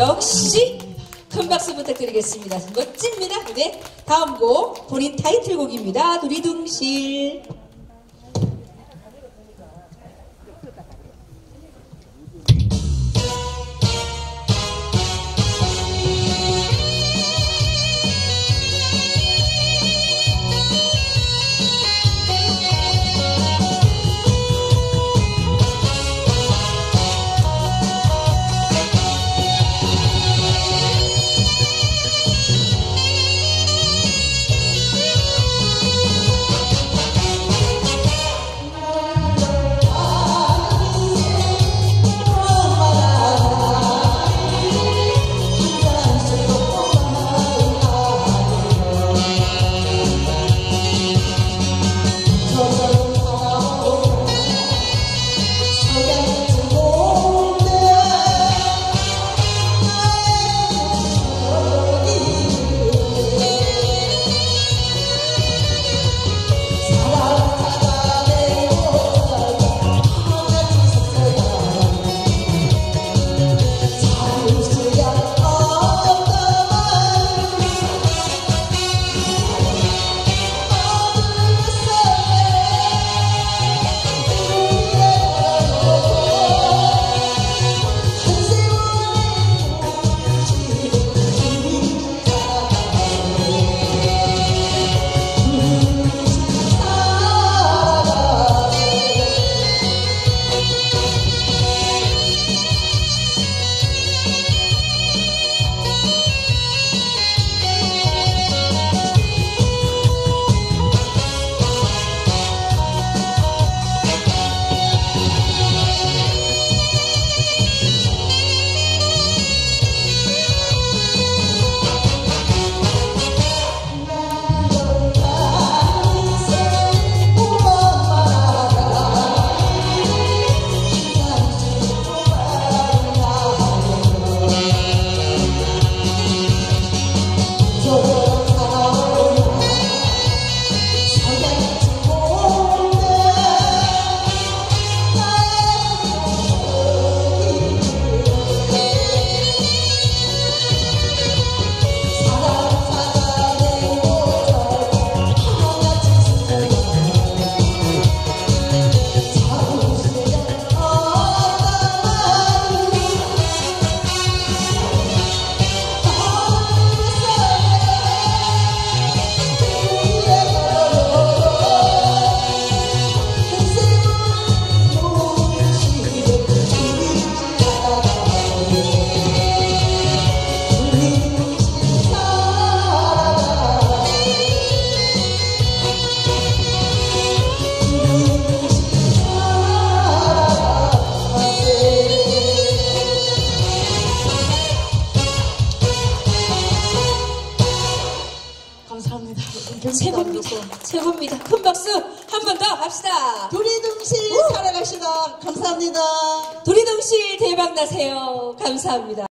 역시 큰 박수 부탁드리겠습니다. 멋집니다. 네, 다음 곡 본인 타이틀곡입니다. 두리둥실. 감 사합니다. 최고입니다. 최고입니다. 큰 박수 한 번더 합시다. 도리둥실 살아가시다. 감사합니다. 도리동실 대박 나세요. 감사합니다.